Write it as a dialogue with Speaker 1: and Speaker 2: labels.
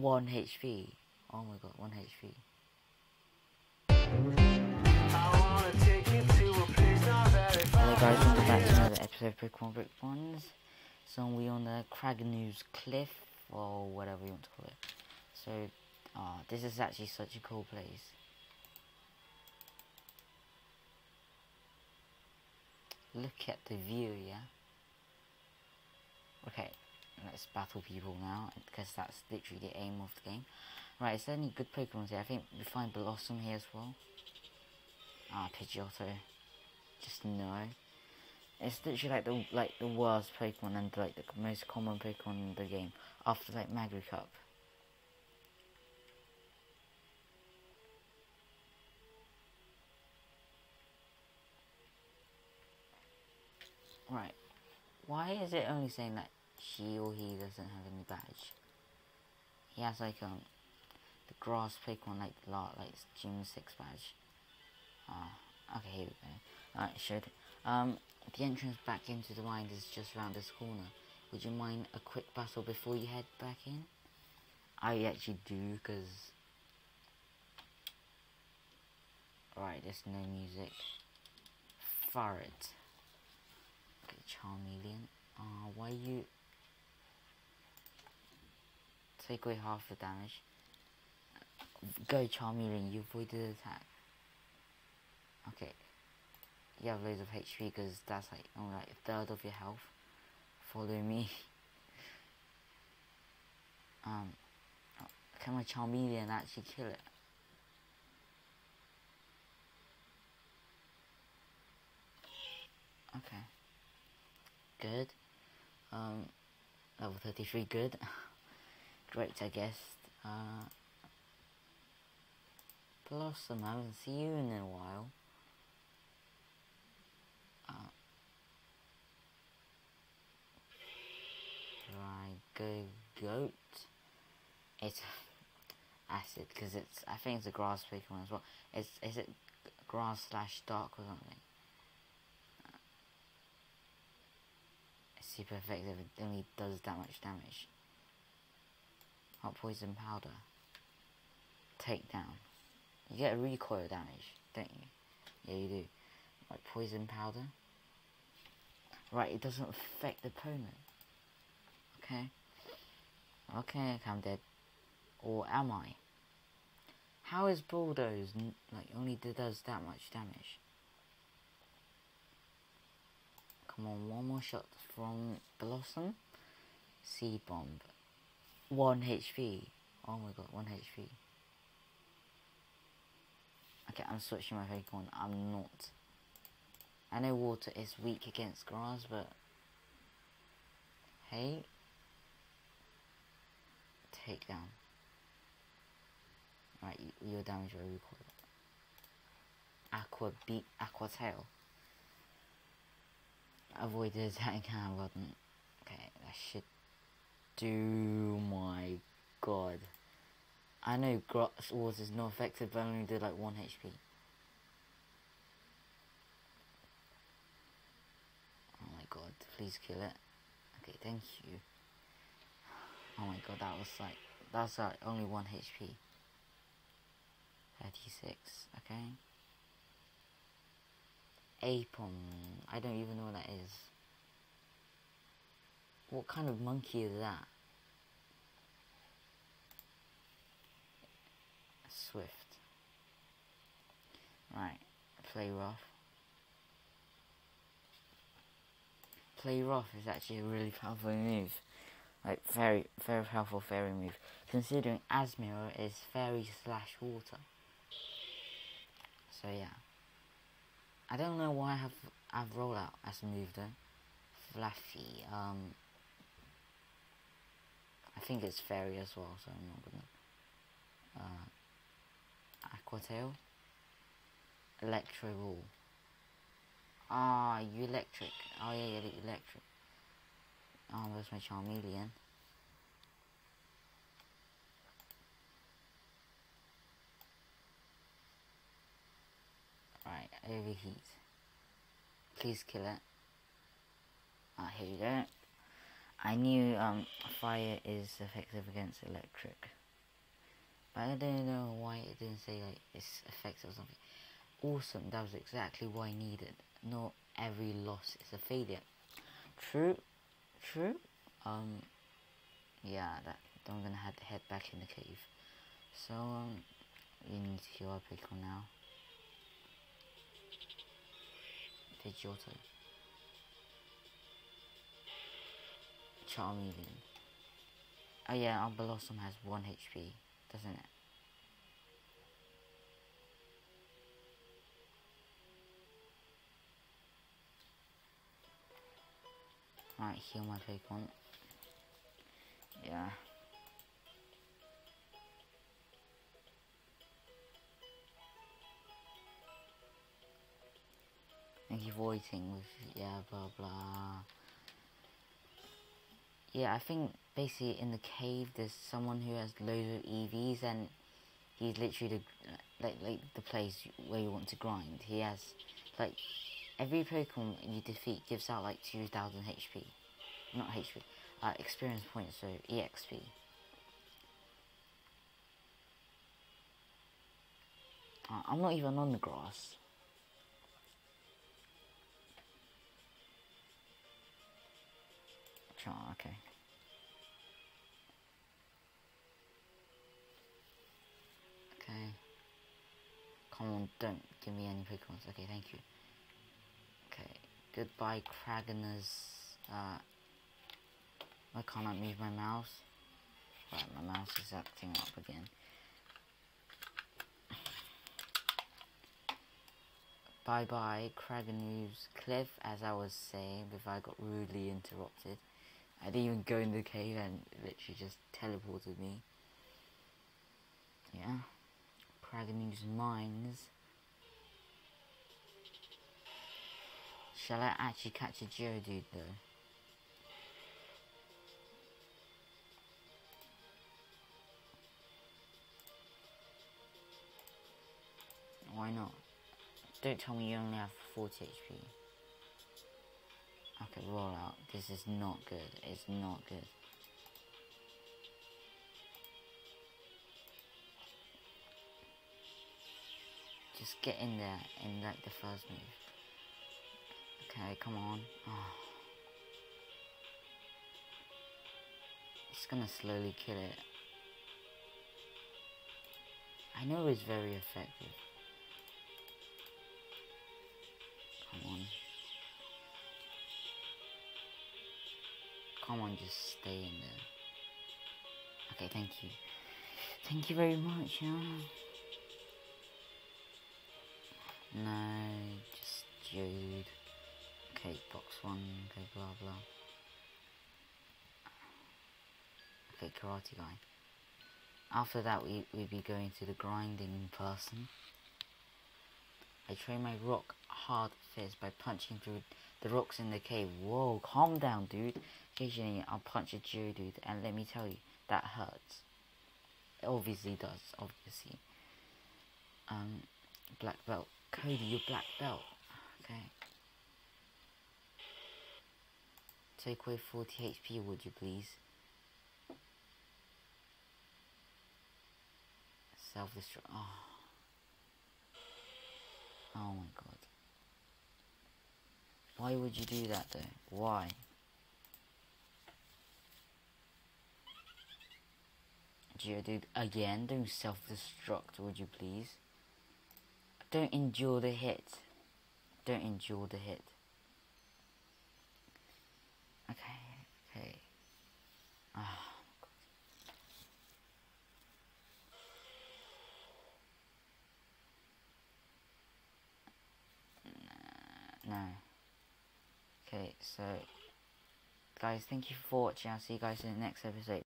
Speaker 1: 1 HP. Oh my god, 1 HP. Hello guys, welcome back to another episode of Pokemon Brick Bronze. So we on the Cragonos Cliff, or whatever you want to call it. So, uh, this is actually such a cool place. Look at the view, yeah? Okay, let's battle people now, because that's literally the aim of the game. Right, is there any good Pokemon here? I think we find Blossom here as well. Ah, Pidgeotto. Just no. It's literally like the like the worst Pokemon and like the most common Pokemon in the game after like Magikarp. Right. Why is it only saying that she or he doesn't have any badge? He has like um the grass Pokemon like lot like Gym Six badge. Ah, okay, here we go. Alright, should. Um, the entrance back into the wind is just around this corner. Would you mind a quick battle before you head back in? I actually do, because... Alright, there's no music. Furret. Okay, Charmeleon. Uh, why you... Take away half the damage. Go Charmeleon, you avoided the attack. Okay. You have loads of HP because that's like only like a third of your health. Follow me. um, can my Charmeleon actually kill it? Okay. Good. Um, level 33, good. Great, I guess. Uh, Blossom, I haven't seen you in a while. Go Goat. It's acid because it's. I think it's a grass Pokemon as well. It's is it grass slash dark or something? It's super effective. It only does that much damage. Hot poison powder. Take down. You get a recoil damage, don't you? Yeah, you do. Like poison powder. Right, it doesn't affect the opponent. Okay. Okay, I'm dead. Or am I? How is Bulldoze like only does that much damage? Come on, one more shot from Blossom. Seed Bomb. 1 HP. Oh my god, 1 HP. Okay, I'm switching my Pokemon. I'm not. I know water is weak against grass, but... Hey, Take down. Right, your damage will recoil. Aqua beat Aqua Tail. Avoid the attack hand button. Okay, that should do my god. I know Grass Wars is not effective, but I only did like 1 HP. Oh my god, please kill it. Okay, thank you. Oh my god, that was like, that's like only 1 HP. 36, okay. Aipom, I don't even know what that is. What kind of monkey is that? Swift. Right, play rough. Play rough is actually a really powerful move. Like, very, very powerful fairy move. Considering Azumarill is fairy slash water. So, yeah. I don't know why I have, I've rolled out as a move though. Flaaffy, um... I think it's fairy as well, so I'm not gonna... Uh... Aquatail. Electro Ball. Ah, you electric. Oh yeah, yeah, electric. Oh, there's my Charmeleon. Right, overheat. Please kill it. Ah, here we go. I knew um, fire is effective against electric. But I don't know why it didn't say like its effects or something. Awesome, that was exactly what I needed. Not every loss is a failure. True, true. Um, yeah, that I'm gonna have to head back in the cave. So, um, we need to kill our pickle now. Pidgeotto. Charmeleon. Oh yeah, our Blossom has 1 HP, doesn't it? Alright, heal my Pokemon. Yeah. Thank you for waiting with, yeah, blah blah. Yeah, I think basically in the cave there's someone who has loads of EVs and he's literally the, like, like the place where you want to grind. He has, like, Every Pokemon you defeat gives out like 2000 HP. Not HP, uh, experience points, so EXP. Uh, I'm not even on the grass. Sure, okay. Okay. Come on, don't give me any Pokemon. Okay, thank you. Okay, goodbye, Cragonos. Uh, why can't I move my mouse? Right, my mouse is acting up again. Bye bye, Cragonos Cliff, as I was saying before I got rudely interrupted. I didn't even go in the cave and literally just teleported me. Yeah. Cragonos Mines. Shall I actually catch a Geodude though? Why not? Don't tell me you only have 40 HP. Okay, roll out. This is not good. It's not good. Just get in there in like the first move. Okay, come on. Oh. It's gonna slowly kill it. I know it's very effective. Come on, just stay in there. Okay, thank you. Thank you very much, yeah. No, just Jude. Okay, box one, okay, blah blah. Okay, karate guy. After that, we, we'd be going to the grinding person. I train my rock hard fist by punching through the rocks in the cave. Whoa, calm down, dude. Occasionally, I'll punch a dude, and let me tell you, that hurts. It obviously does, obviously. Um, black belt. Cody, your black belt. Okay. Take away 40 HP, would you please? Self-destruct. Oh. oh my god. Why would you do that though? Why? Geodude, again, don't self-destruct, would you please? Don't endure the hit. Don't endure the hit. Okay, okay. Ah. No. Okay, so guys, thank you for watching. I'll see you guys in the next episode.